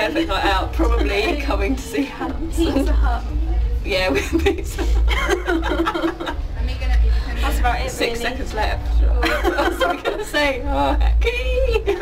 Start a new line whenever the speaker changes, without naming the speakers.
What is our out? Probably
Hi.
coming to see Hans.
Pizza Hut.
yeah, with pizza.
That's about it
Six
really.
seconds left. Oh, what was I going to say? Oh, heck.